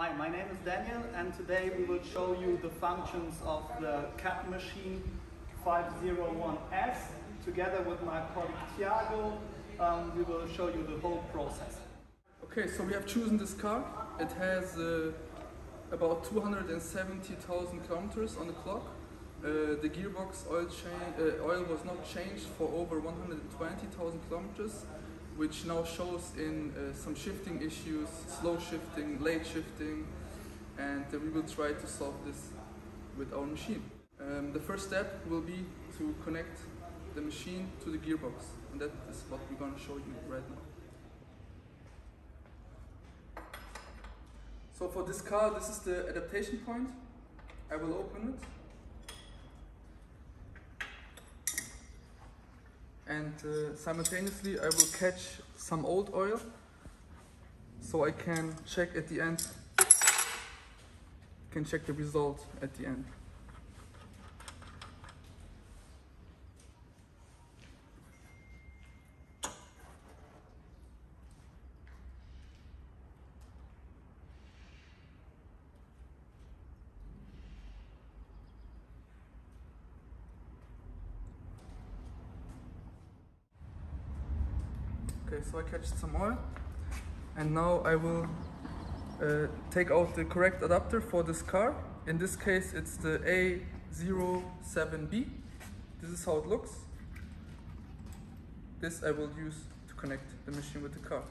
Hi, my name is Daniel and today we will show you the functions of the CAT machine 501S. Together with my colleague Thiago, um, we will show you the whole process. Okay, so we have chosen this car. It has uh, about 270,000 kilometers on the clock. Uh, the gearbox oil, uh, oil was not changed for over 120,000 kilometers, which now shows in uh, some shifting issues, slow shifting, late shifting, and uh, we will try to solve this with our machine. Um, the first step will be to connect the machine to the gearbox, and that is what we're going to show you right now. So for this car, this is the adaptation point. I will open it. And uh, simultaneously I will catch some old oil so I can check at the end, can check the result at the end. Okay, so I catched some oil and now I will uh, take out the correct adapter for this car. In this case it's the A07B. This is how it looks. This I will use to connect the machine with the car.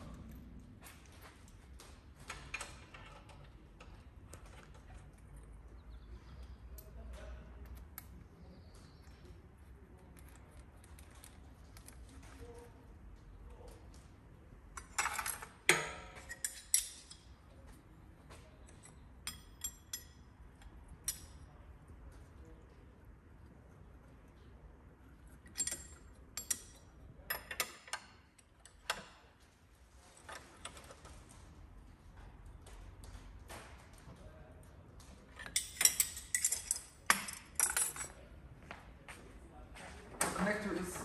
Connector is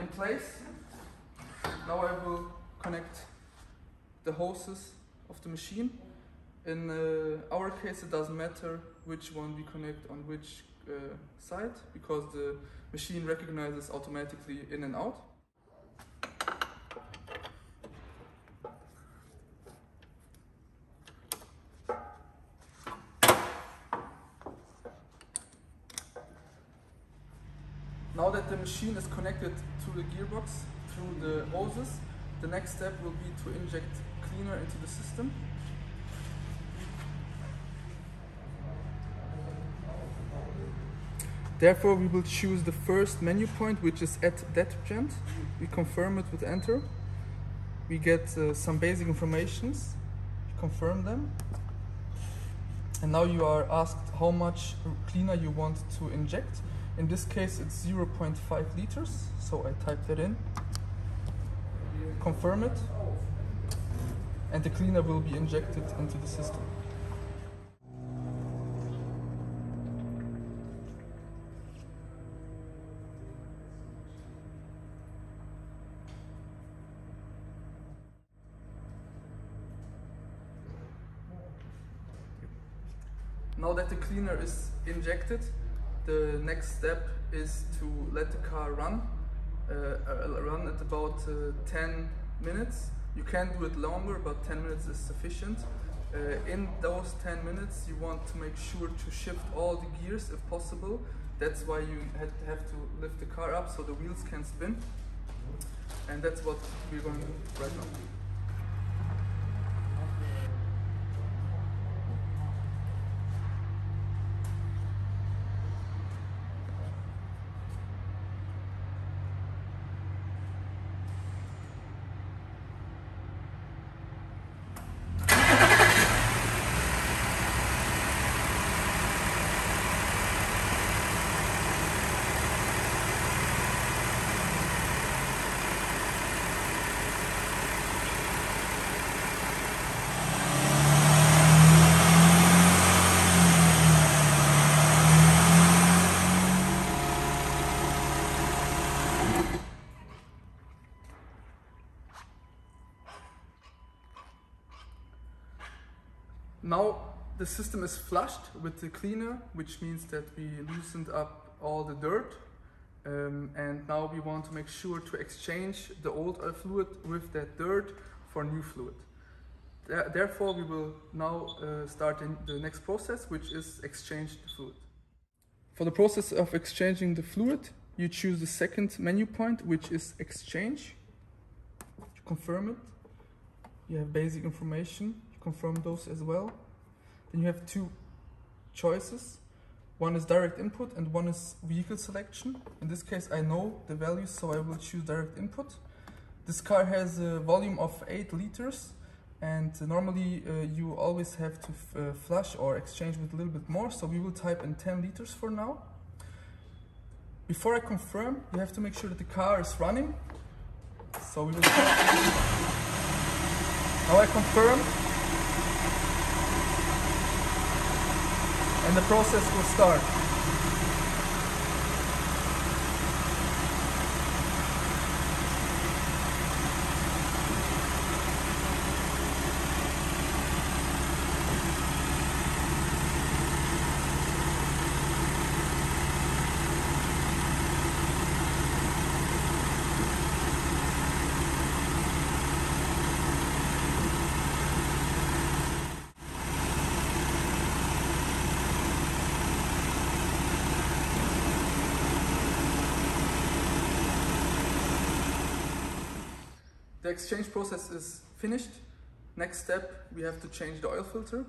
in place. Now I will connect the hoses of the machine. In uh, our case it doesn't matter which one we connect on which uh, side because the machine recognizes automatically in and out. Now that the machine is connected to the gearbox through the hoses, the next step will be to inject cleaner into the system. Therefore, we will choose the first menu point, which is at that detergent. We confirm it with enter. We get uh, some basic informations, confirm them. And now you are asked how much cleaner you want to inject. In this case, it's 0.5 liters, so I type that in, confirm it, and the cleaner will be injected into the system. Now that the cleaner is injected, the next step is to let the car run, uh, uh, run at about uh, 10 minutes. You can do it longer, but 10 minutes is sufficient. Uh, in those 10 minutes, you want to make sure to shift all the gears if possible. That's why you have to lift the car up so the wheels can spin. And that's what we're going to do right now. Now the system is flushed with the cleaner, which means that we loosened up all the dirt. Um, and now we want to make sure to exchange the old oil fluid with that dirt for new fluid. Therefore, we will now uh, start the next process, which is exchange the fluid. For the process of exchanging the fluid, you choose the second menu point, which is exchange. Confirm it. You have basic information. Confirm those as well. Then you have two choices. One is direct input and one is vehicle selection. In this case, I know the values, so I will choose direct input. This car has a volume of 8 liters and normally uh, you always have to uh, flush or exchange with a little bit more so we will type in 10 liters for now before I confirm you have to make sure that the car is running so we will now I confirm and the process will start The exchange process is finished. Next step, we have to change the oil filter.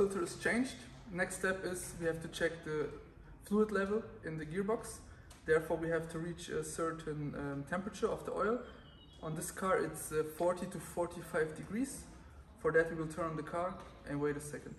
Filter is changed. Next step is we have to check the fluid level in the gearbox. Therefore, we have to reach a certain um, temperature of the oil. On this car, it's uh, 40 to 45 degrees. For that, we will turn on the car and wait a second.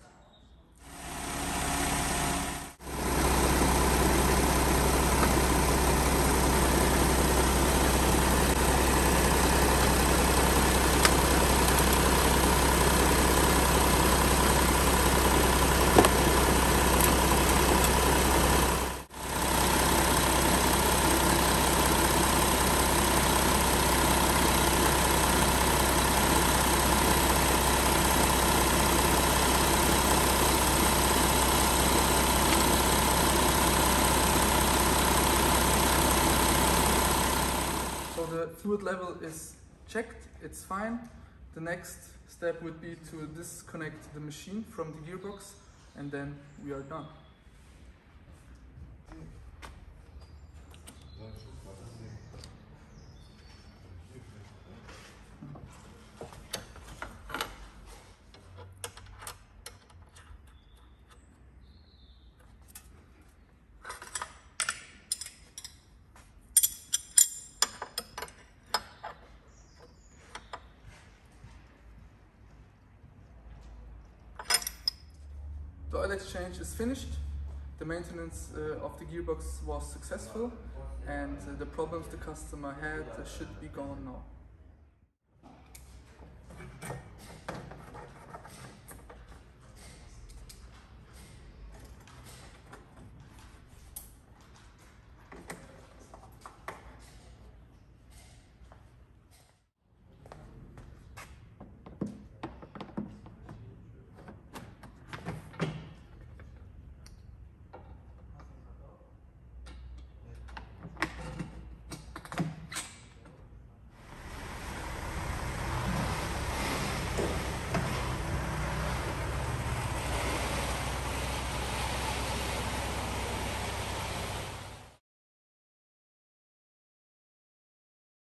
the fluid level is checked, it's fine. The next step would be to disconnect the machine from the gearbox and then we are done. The oil exchange is finished. The maintenance uh, of the gearbox was successful and uh, the problems the customer had should be gone now.